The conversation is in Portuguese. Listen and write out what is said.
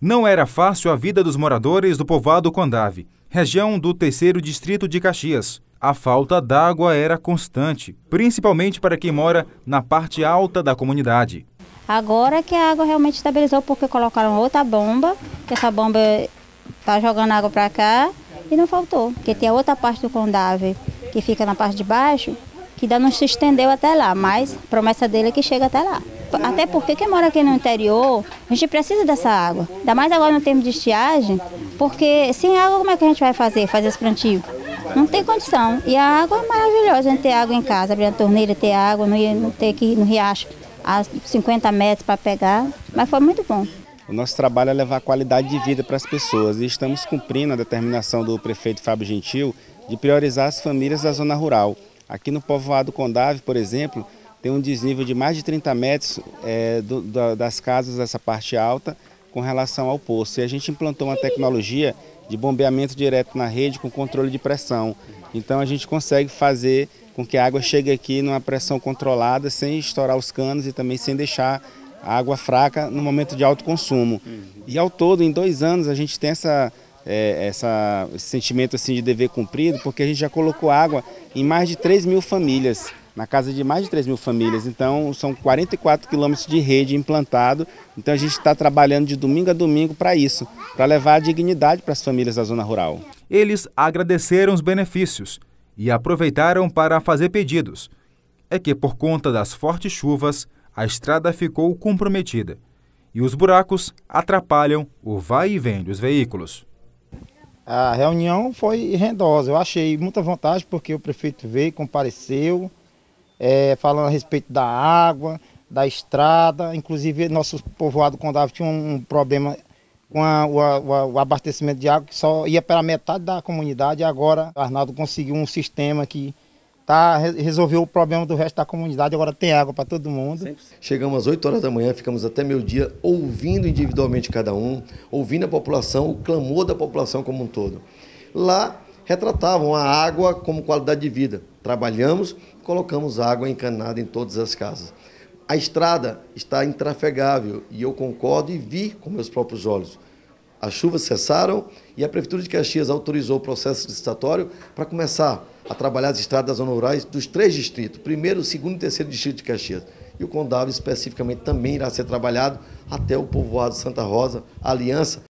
Não era fácil a vida dos moradores do povoado Condave, região do terceiro distrito de Caxias. A falta d'água era constante, principalmente para quem mora na parte alta da comunidade. Agora que a água realmente estabilizou, porque colocaram outra bomba, que essa bomba está jogando água para cá e não faltou. Porque tem a outra parte do Condave que fica na parte de baixo, que ainda não se estendeu até lá, mas a promessa dele é que chega até lá. Até porque quem mora aqui no interior, a gente precisa dessa água. Ainda mais agora no tempo de estiagem, porque sem água como é que a gente vai fazer, fazer esse plantio? Não tem condição. E a água é maravilhosa, a gente ter água em casa, abrir a torneira, ter água, não, não ter que ir no riacho a 50 metros para pegar, mas foi muito bom. O nosso trabalho é levar qualidade de vida para as pessoas e estamos cumprindo a determinação do prefeito Fábio Gentil de priorizar as famílias da zona rural. Aqui no povoado Condave, por exemplo, tem um desnível de mais de 30 metros é, do, da, das casas dessa parte alta com relação ao poço. E a gente implantou uma tecnologia de bombeamento direto na rede com controle de pressão. Então a gente consegue fazer com que a água chegue aqui numa pressão controlada, sem estourar os canos e também sem deixar a água fraca no momento de alto consumo. E ao todo, em dois anos, a gente tem essa, é, essa, esse sentimento assim, de dever cumprido, porque a gente já colocou água em mais de 3 mil famílias na casa de mais de 3 mil famílias. Então, são 44 quilômetros de rede implantado. Então, a gente está trabalhando de domingo a domingo para isso, para levar a dignidade para as famílias da zona rural. Eles agradeceram os benefícios e aproveitaram para fazer pedidos. É que, por conta das fortes chuvas, a estrada ficou comprometida e os buracos atrapalham o vai e vem dos veículos. A reunião foi rendosa, eu achei muita vantagem porque o prefeito veio, compareceu, é, falando a respeito da água, da estrada, inclusive nosso povoado Condado tinha um problema com a, o, o, abastecimento de água que só ia pela metade da comunidade. Agora Arnaldo conseguiu um sistema que tá, resolveu o problema do resto da comunidade, agora tem água para todo mundo. Chegamos às 8 horas da manhã, ficamos até meio dia ouvindo individualmente cada um, ouvindo a população, o clamor da população como um todo. Lá retratavam a água como qualidade de vida. Trabalhamos, colocamos água encanada em todas as casas. A estrada está intrafegável e eu concordo e vi com meus próprios olhos. As chuvas cessaram e a Prefeitura de Caxias autorizou o processo licitatório para começar a trabalhar as estradas rurais dos três distritos, primeiro, segundo e terceiro distrito de Caxias. E o Condado especificamente também irá ser trabalhado até o povoado Santa Rosa, Aliança,